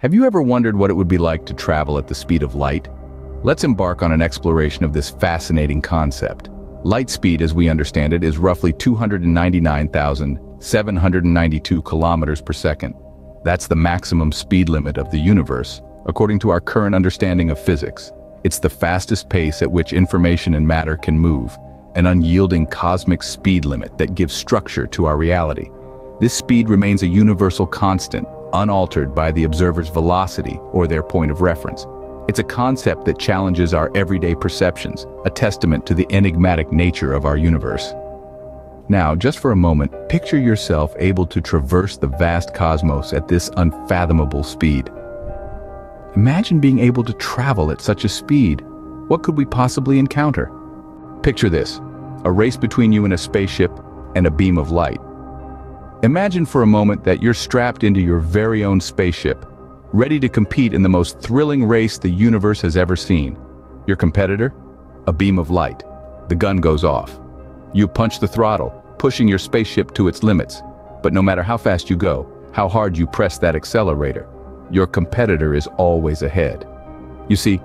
Have you ever wondered what it would be like to travel at the speed of light? Let's embark on an exploration of this fascinating concept. Light speed, as we understand it, is roughly 299,792 kilometers per second. That's the maximum speed limit of the universe, according to our current understanding of physics. It's the fastest pace at which information and matter can move, an unyielding cosmic speed limit that gives structure to our reality. This speed remains a universal constant, unaltered by the observer's velocity or their point of reference. It's a concept that challenges our everyday perceptions, a testament to the enigmatic nature of our universe. Now, just for a moment, picture yourself able to traverse the vast cosmos at this unfathomable speed. Imagine being able to travel at such a speed. What could we possibly encounter? Picture this, a race between you and a spaceship and a beam of light. Imagine for a moment that you're strapped into your very own spaceship, ready to compete in the most thrilling race the universe has ever seen. Your competitor? A beam of light. The gun goes off. You punch the throttle, pushing your spaceship to its limits. But no matter how fast you go, how hard you press that accelerator, your competitor is always ahead. You see,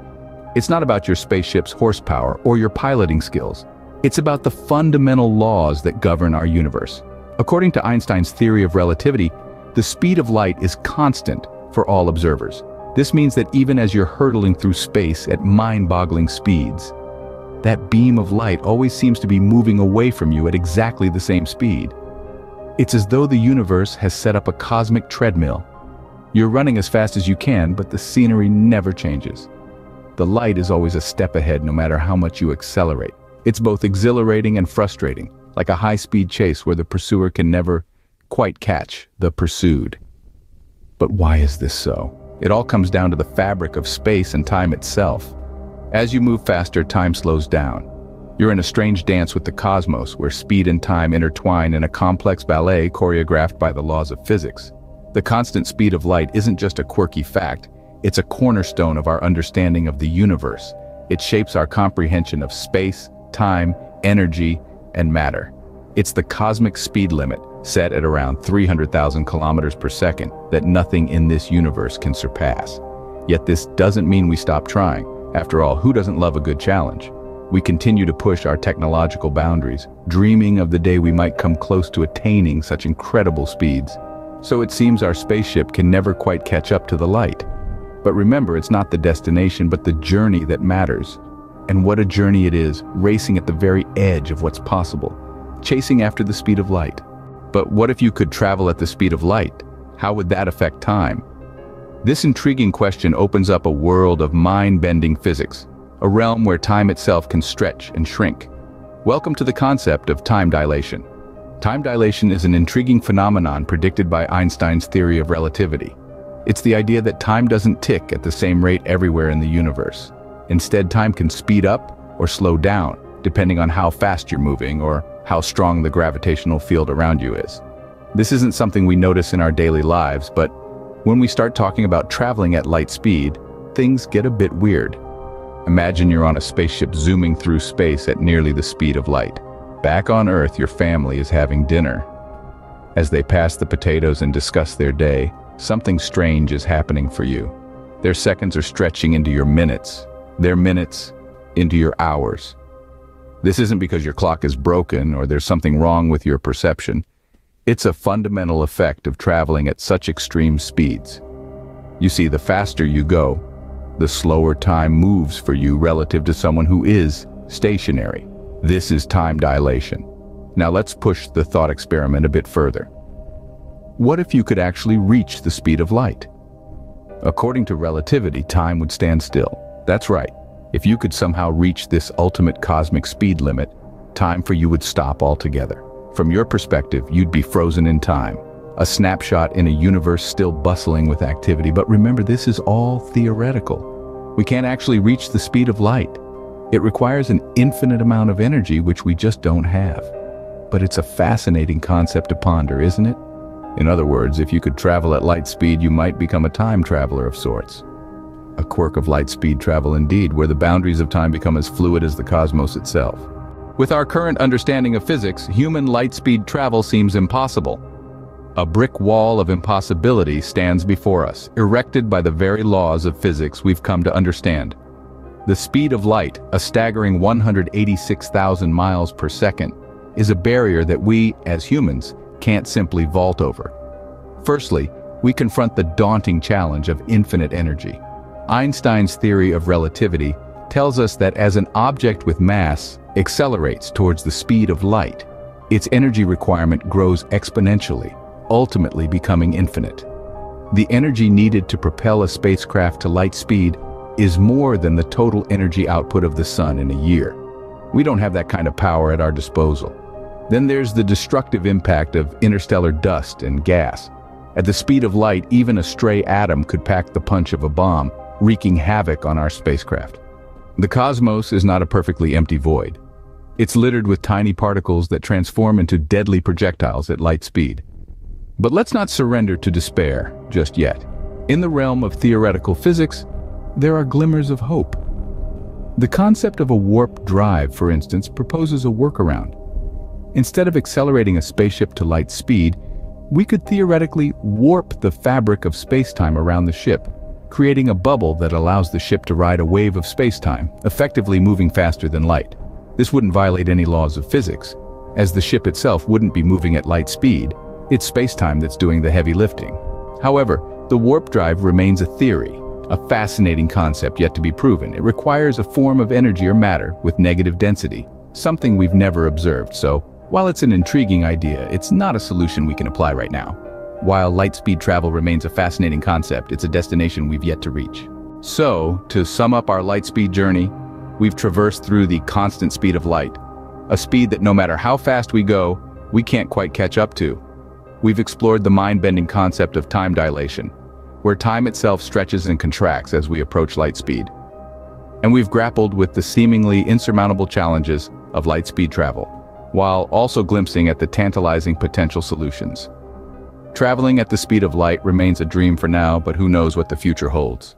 it's not about your spaceship's horsepower or your piloting skills. It's about the fundamental laws that govern our universe. According to Einstein's theory of relativity, the speed of light is constant for all observers. This means that even as you're hurtling through space at mind-boggling speeds, that beam of light always seems to be moving away from you at exactly the same speed. It's as though the universe has set up a cosmic treadmill. You're running as fast as you can, but the scenery never changes. The light is always a step ahead no matter how much you accelerate. It's both exhilarating and frustrating like a high-speed chase where the pursuer can never quite catch the pursued. But why is this so? It all comes down to the fabric of space and time itself. As you move faster, time slows down. You're in a strange dance with the cosmos where speed and time intertwine in a complex ballet choreographed by the laws of physics. The constant speed of light isn't just a quirky fact, it's a cornerstone of our understanding of the universe. It shapes our comprehension of space, time, energy, and matter. It's the cosmic speed limit, set at around 300,000 kilometers per second, that nothing in this universe can surpass. Yet this doesn't mean we stop trying. After all, who doesn't love a good challenge? We continue to push our technological boundaries, dreaming of the day we might come close to attaining such incredible speeds. So it seems our spaceship can never quite catch up to the light. But remember, it's not the destination but the journey that matters. And what a journey it is, racing at the very edge of what's possible, chasing after the speed of light. But what if you could travel at the speed of light? How would that affect time? This intriguing question opens up a world of mind-bending physics, a realm where time itself can stretch and shrink. Welcome to the concept of time dilation. Time dilation is an intriguing phenomenon predicted by Einstein's theory of relativity. It's the idea that time doesn't tick at the same rate everywhere in the universe. Instead, time can speed up or slow down, depending on how fast you're moving or how strong the gravitational field around you is. This isn't something we notice in our daily lives, but when we start talking about traveling at light speed, things get a bit weird. Imagine you're on a spaceship zooming through space at nearly the speed of light. Back on Earth, your family is having dinner. As they pass the potatoes and discuss their day, something strange is happening for you. Their seconds are stretching into your minutes, their minutes into your hours. This isn't because your clock is broken or there's something wrong with your perception. It's a fundamental effect of traveling at such extreme speeds. You see, the faster you go, the slower time moves for you relative to someone who is stationary. This is time dilation. Now let's push the thought experiment a bit further. What if you could actually reach the speed of light? According to relativity, time would stand still. That's right. If you could somehow reach this ultimate cosmic speed limit, time for you would stop altogether. From your perspective, you'd be frozen in time, a snapshot in a universe still bustling with activity. But remember, this is all theoretical. We can't actually reach the speed of light. It requires an infinite amount of energy which we just don't have. But it's a fascinating concept to ponder, isn't it? In other words, if you could travel at light speed, you might become a time traveler of sorts. A quirk of light speed travel indeed, where the boundaries of time become as fluid as the cosmos itself. With our current understanding of physics, human light speed travel seems impossible. A brick wall of impossibility stands before us, erected by the very laws of physics we've come to understand. The speed of light, a staggering 186,000 miles per second, is a barrier that we, as humans, can't simply vault over. Firstly, we confront the daunting challenge of infinite energy. Einstein's theory of relativity tells us that as an object with mass accelerates towards the speed of light, its energy requirement grows exponentially, ultimately becoming infinite. The energy needed to propel a spacecraft to light speed is more than the total energy output of the sun in a year. We don't have that kind of power at our disposal. Then there's the destructive impact of interstellar dust and gas. At the speed of light, even a stray atom could pack the punch of a bomb, wreaking havoc on our spacecraft. The cosmos is not a perfectly empty void. It's littered with tiny particles that transform into deadly projectiles at light speed. But let's not surrender to despair just yet. In the realm of theoretical physics, there are glimmers of hope. The concept of a warp drive, for instance, proposes a workaround. Instead of accelerating a spaceship to light speed, we could theoretically warp the fabric of spacetime around the ship, creating a bubble that allows the ship to ride a wave of spacetime, effectively moving faster than light. This wouldn't violate any laws of physics, as the ship itself wouldn't be moving at light speed, it's spacetime that's doing the heavy lifting. However, the warp drive remains a theory, a fascinating concept yet to be proven. It requires a form of energy or matter with negative density, something we've never observed, so while it's an intriguing idea, it's not a solution we can apply right now. While light-speed travel remains a fascinating concept, it's a destination we've yet to reach. So, to sum up our light-speed journey, we've traversed through the constant speed of light, a speed that no matter how fast we go, we can't quite catch up to. We've explored the mind-bending concept of time dilation, where time itself stretches and contracts as we approach light speed. And we've grappled with the seemingly insurmountable challenges of light speed travel, while also glimpsing at the tantalizing potential solutions. Traveling at the speed of light remains a dream for now, but who knows what the future holds.